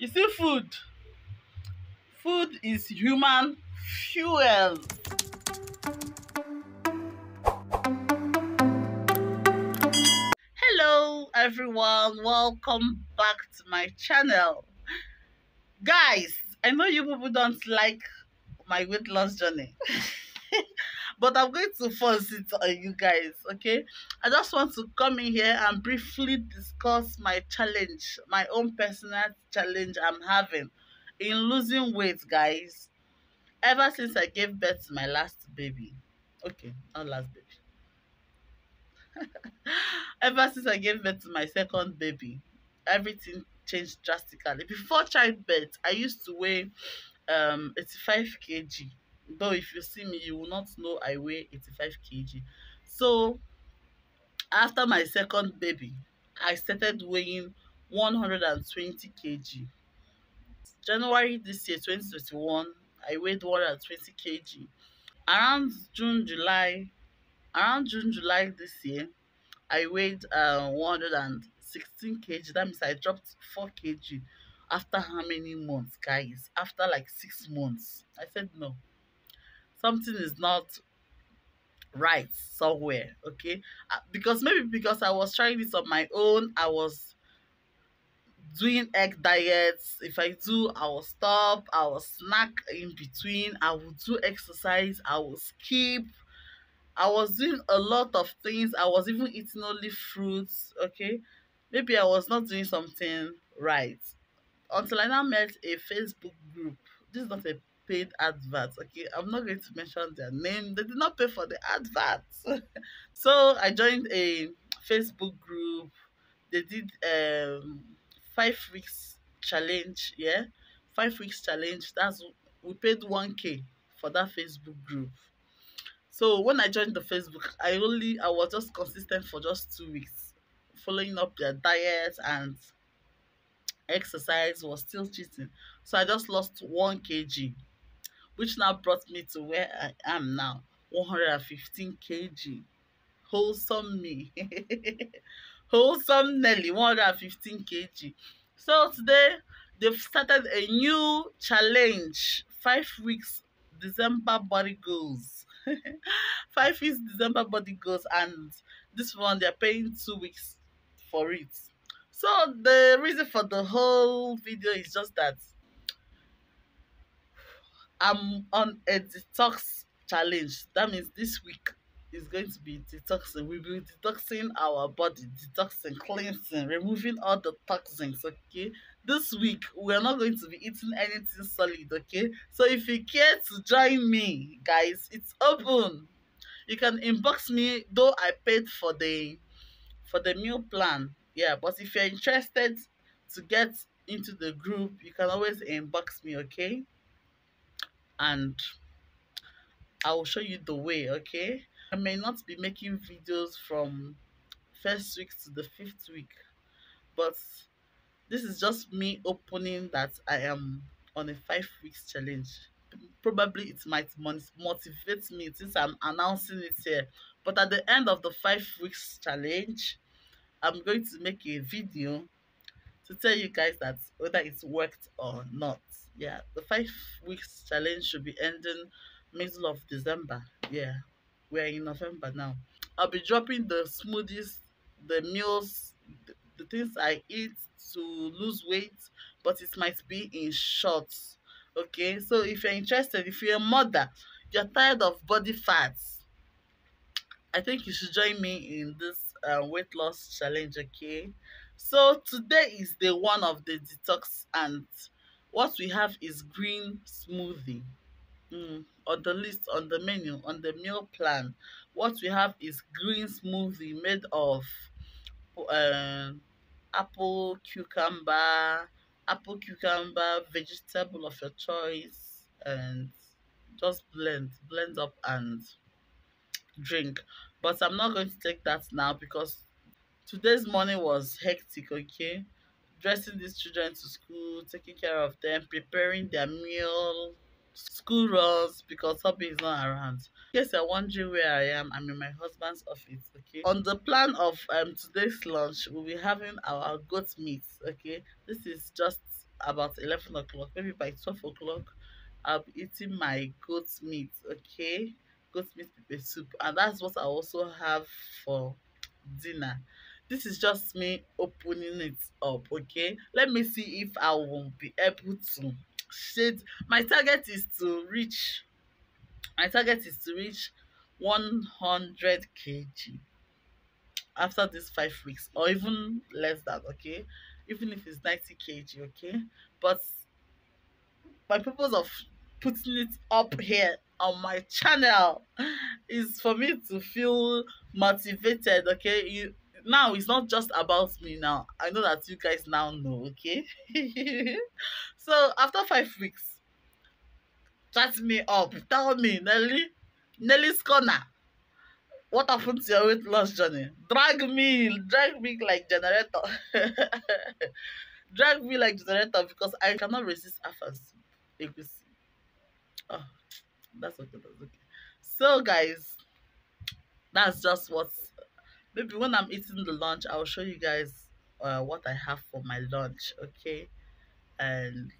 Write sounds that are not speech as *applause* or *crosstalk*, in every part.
You see food. Food is human fuel. Hello everyone, welcome back to my channel. Guys, I know you people don't like my weight loss journey. *laughs* but I'm going to force it on you guys, okay? I just want to come in here and briefly discuss my challenge, my own personal challenge I'm having in losing weight, guys. Ever since I gave birth to my last baby. Okay, not last baby. *laughs* Ever since I gave birth to my second baby, everything changed drastically. Before childbirth, I used to weigh um 85 kg though if you see me you will not know i weigh 85 kg. So after my second baby i started weighing 120 kg. January this year 2021 i weighed 120 kg. Around june july around june july this year i weighed uh, 116 kg. That means i dropped 4 kg after how many months guys? After like six months. I said no something is not right somewhere okay? Uh, because maybe because i was trying this on my own i was doing egg diets. If i do i will stop i will snack in between i will do exercise i will skip. I was doing a lot of things. I was even eating only fruits okay? Maybe i was not doing something right. Until i now met a facebook group. This is not a paid adverts. Okay, I'm not going to mention their name. They did not pay for the adverts. *laughs* so I joined a Facebook group. They did um five weeks challenge. Yeah, five weeks challenge. That's we paid 1k for that Facebook group. So when I joined the Facebook, I only I was just consistent for just two weeks, following up their diet and exercise was still cheating. So I just lost one kg which now brought me to where I am now 115 kg. Wholesome me. *laughs* Wholesome Nelly 115 kg. So today they've started a new challenge. Five weeks December body goals. *laughs* Five weeks December body goals, and this one they're paying two weeks for it. So the reason for the whole video is just that I'm on a detox challenge. That means this week is going to be detoxing. We'll be detoxing our body, detoxing, cleansing, removing all the toxins, okay? This week, we're not going to be eating anything solid, okay? So if you care to join me, guys, it's open. You can inbox me, though I paid for the for the meal plan. Yeah, but if you're interested to get into the group, you can always inbox me, okay? And I will show you the way, okay? I may not be making videos from first week to the fifth week, but this is just me opening that I am on a five weeks challenge. Probably it might motivate me since I'm announcing it here. But at the end of the five weeks challenge, I'm going to make a video to tell you guys that whether it's worked or not yeah the five weeks challenge should be ending middle of december. Yeah we're in november now. I'll be dropping the smoothies the meals the, the things i eat to lose weight but it might be in shorts. Okay so if you're interested if you're a mother you're tired of body fats i think you should join me in this uh, weight loss challenge okay? So today is the one of the detox and what we have is green smoothie. Mm, on the list on the menu on the meal plan what we have is green smoothie made of uh, apple cucumber apple cucumber vegetable of your choice and just blend blend up and drink. But i'm not going to take that now because today's morning was hectic okay dressing these children to school, taking care of them, preparing their meal, school runs because hubby is not around. In case you're wondering where I am, I'm in my husband's office, okay? On the plan of um today's lunch, we'll be having our goat meat, okay? This is just about 11 o'clock maybe by 12 o'clock i'll be eating my goat meat okay goat meat soup and that's what i also have for dinner this is just me opening it up okay? Let me see if i will be able to shade my target is to reach my target is to reach 100 kg after these five weeks or even less than okay? Even if it's 90 kg okay? But my purpose of putting it up here on my channel is for me to feel motivated okay? You now it's not just about me now. I know that you guys now know okay? *laughs* So after five weeks chat me up. Tell me nelly nelly's corner. What happened to your weight loss journey? Drag me drag me like generator. *laughs* Drag me like generator because i cannot resist afas oh ah, that's okay that's okay. So guys that's just what maybe when i'm eating the lunch i'll show you guys uh, what i have for my lunch okay? And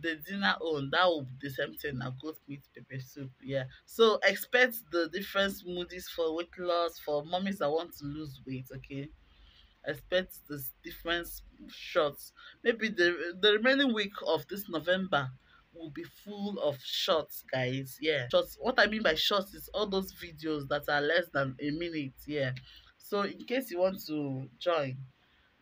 the dinner own that will be the same thing na goat meat pepper soup yeah. So expect the different smoothies for weight loss for mummies that want to lose weight okay? Expect the different shots. Maybe the the remaining week of this november will be full of shots guys. Yeah. Shots what i mean by shots is all those videos that are less than a minute. Yeah. So in case you want to join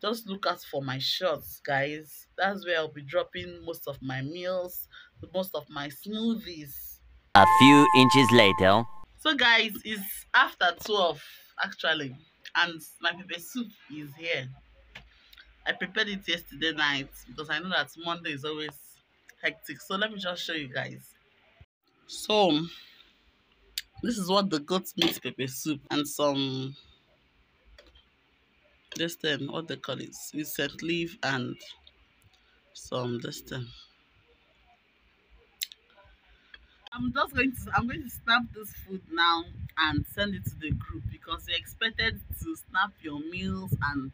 just look out for my shots guys. That's where i'll be dropping most of my meals most of my smoothies. A few inches later. so guys it's after 12 actually and my pepper soup is here. I prepared it yesterday night because i know that monday is always hectic. So let me just show you guys. So this is what the goat meat pepper soup and some this thing what they call it with leaf and some this thing. I'm just going to i'm going to snap this food now and send it to the group because they expected to snap your meals and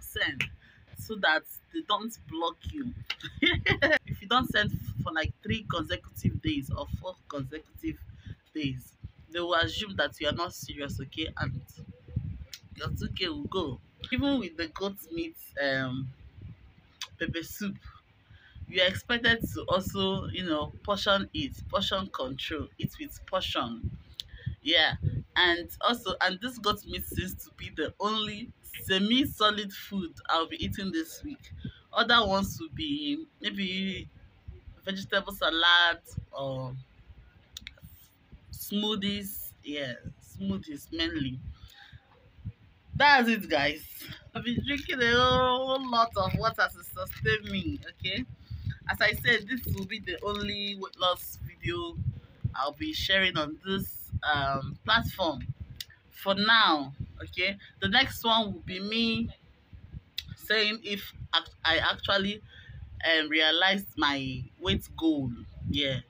send so that they don't block you *laughs* if you don't send for like three consecutive days or four consecutive days they will assume that you are not serious okay? And your 2k will go. Even with the goat meat um pepper soup you are expected to also you know portion it portion control it with portion. Yeah. And also and this goat meat seems to be the only semi-solid food i'll be eating this week other ones will be maybe vegetable salad or smoothies. Yeah smoothies mainly. That's it guys. I've been drinking a whole lot of water to sustain me okay? As i said this will be the only weight loss video i'll be sharing on this um platform for now okay? The next one will be me saying if i actually um realized my weight goal yeah.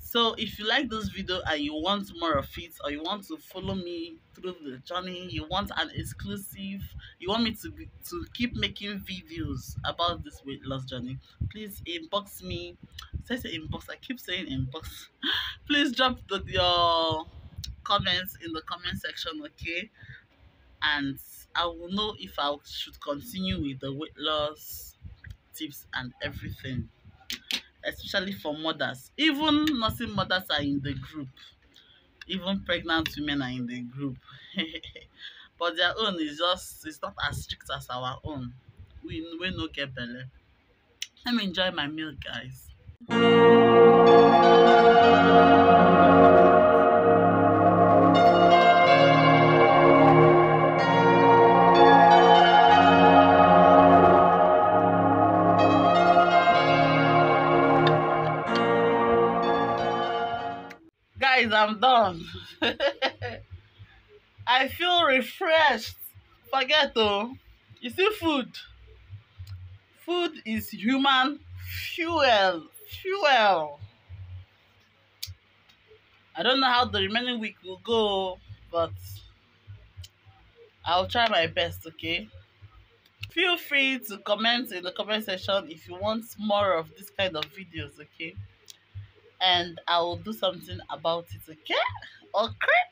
So if you like this video and you want more of it or you want to follow me through the journey you want an exclusive you want me to be to keep making videos about this weight loss journey please inbox me. Say say inbox i keep saying inbox. *laughs* Please drop the, your comments in the comment section okay? And i will know if i should continue with the weight loss tips and everything especially for mothers. Even nursing mothers are in the group. Even pregnant women are in the group. *laughs* but their own is just it's not as strict as our own. We we no get belle. Let me enjoy my meal, guys. I'm done. *laughs* I feel refreshed. Forget though. You see food. Food is human fuel. Fuel. I don't know how the remaining week will go, but I'll try my best, okay? feel free to comment in the comment section if you want more of this kind of videos okay and i will do something about it okay? Okay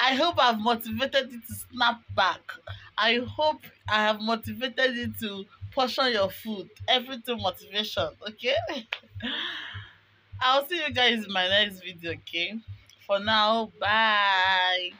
i hope i've motivated you to snap back. I hope i have motivated you to portion your food. Everything motivation okay? *laughs* I'll see you guys in my next video okay? For now bye